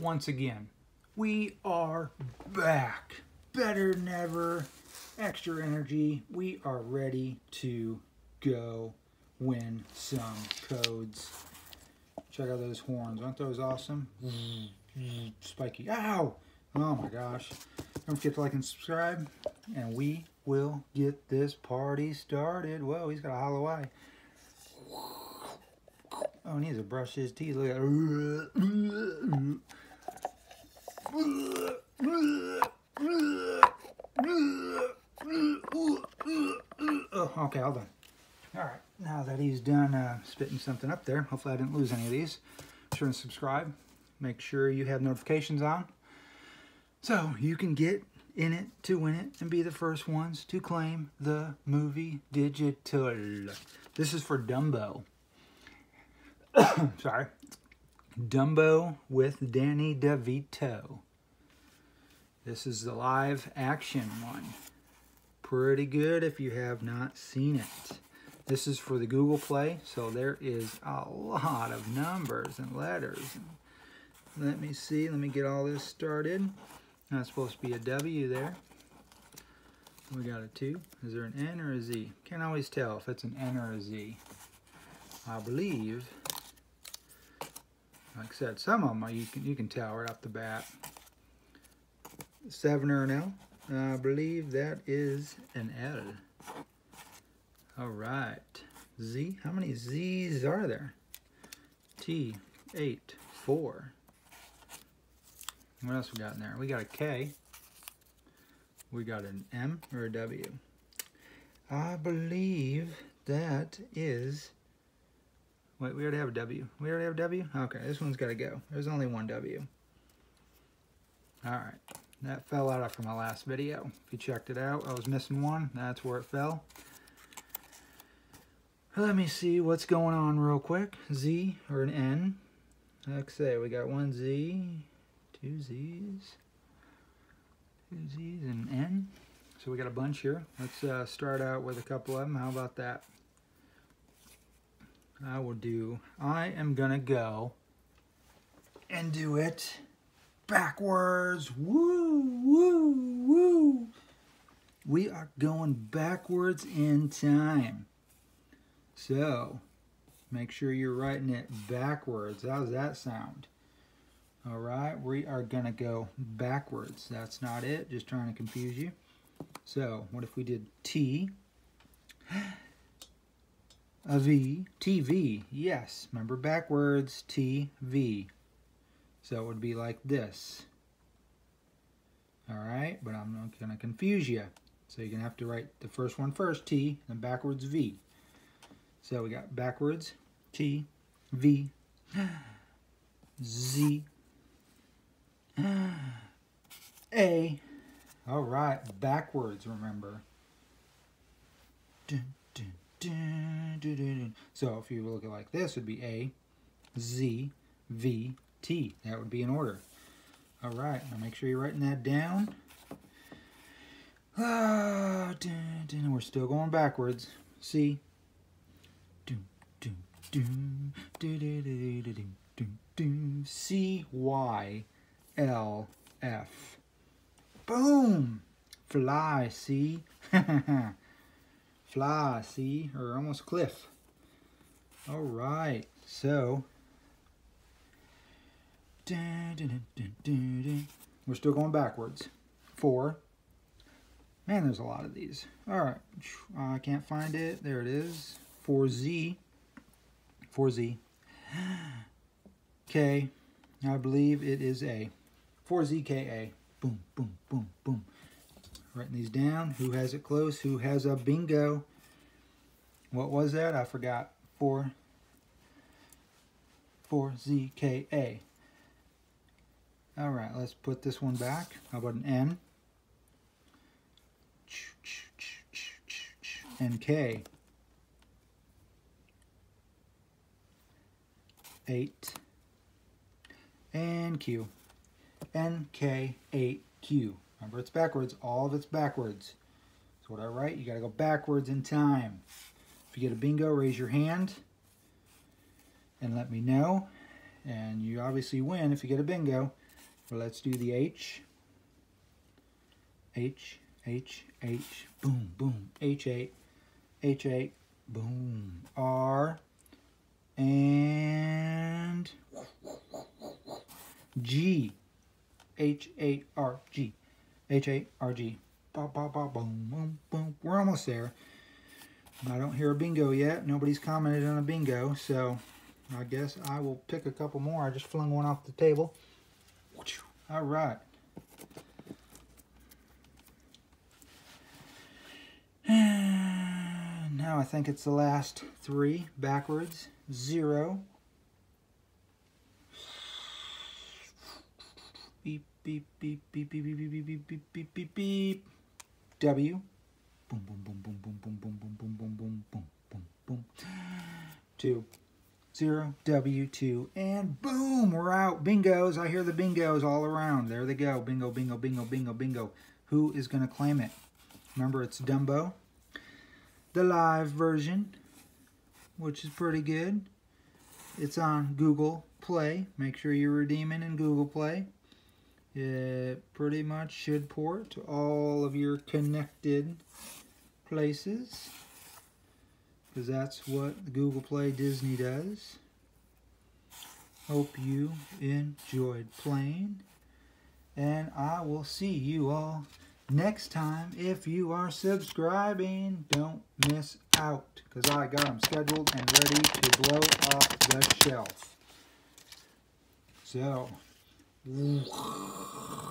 once again. We are back. Better than ever. Extra energy. We are ready to go win some codes. Check out those horns. Aren't those awesome? Spiky. Ow! Oh my gosh. Don't forget to like and subscribe. And we will get this party started. Whoa, he's got a hollow eye. Oh, he needs to brush his teeth. Look at that. Oh, okay, hold on. All right, now that he's done uh, spitting something up there, hopefully I didn't lose any of these. Be sure and subscribe. Make sure you have notifications on. So you can get in it to win it and be the first ones to claim the movie digital. This is for Dumbo. Sorry. Dumbo with Danny DeVito. This is the live action one. Pretty good if you have not seen it. This is for the Google Play, so there is a lot of numbers and letters. Let me see, let me get all this started. Not supposed to be a W there. We got a 2. Is there an N or a Z? Can't always tell if it's an N or a Z. I believe, like I said, some of them you can, you can tell right off the bat. 7 or an L. I believe that is an L. All right. Z. How many Z's are there? T. 8. 4. What else we got in there? We got a K. We got an M or a W. I believe that is... Wait, we already have a W. We already have a W? Okay, this one's got to go. There's only one W. Alright, that fell out from my last video. If you checked it out, I was missing one. That's where it fell. Let me see what's going on real quick. Z or an N. Like I say, we got one Z, two Z's, two Z's and N. So we got a bunch here. Let's uh, start out with a couple of them. How about that? I will do, I am gonna go and do it backwards. Woo, woo, woo. We are going backwards in time. So, make sure you're writing it backwards. How does that sound? All right, we are to go backwards. That's not it, just trying to confuse you. So, what if we did T, a V, TV, yes, remember backwards, TV. So it would be like this. All right, but I'm not going to confuse you. So you're going to have to write the first one first, T, and backwards V. So we got backwards, T, V, Z, A. All right, backwards, remember. Dun, so if you look at like this, it would be A, Z, V, T. That would be in order. All right, now make sure you're writing that down. Ah, we're still going backwards. C, C Y L F. Boom! Fly, see? Fly, see? Or almost cliff. All right, so we're still going backwards. Four. Man, there's a lot of these. All right, I can't find it. There it is. 4Z. 4Z. K. I believe it is A. 4ZKA. Boom, boom, boom, boom. Writing these down. Who has it close? Who has a bingo? What was that? I forgot. 4. 4ZKA. All right, let's put this one back. How about an N? And K. 8. And Q. N, K, 8, Q. Remember, it's backwards. All of it's backwards. So what I write, you got to go backwards in time. If you get a bingo, raise your hand and let me know. And you obviously win if you get a bingo. Well, Let's do the H. H, H, H, boom, boom. H8, H8, boom. R, and G. H-A-R-G. H-A-R-G. Boom, boom, boom. We're almost there. I don't hear a bingo yet. Nobody's commented on a bingo, so I guess I will pick a couple more. I just flung one off the table. All right. Now I think it's the last three backwards. Zero. Beep, beep, beep, beep, beep, beep, beep, beep, beep, beep, beep. W. Boom, boom, boom, boom, boom, boom, boom, boom, boom, boom, boom, boom, boom, boom. Two. Zero, W, two, and boom, we're out. Bingos. I hear the bingos all around. There they go. Bingo, bingo, bingo, bingo, bingo. Who is going to claim it? Remember, it's Dumbo. The live version, which is pretty good. It's on Google Play. Make sure you're redeeming in Google Play. It pretty much should port to all of your connected places because that's what Google Play Disney does. Hope you enjoyed playing and I will see you all next time if you are subscribing. Don't miss out because I got them scheduled and ready to blow off the shelf. So... 呜呼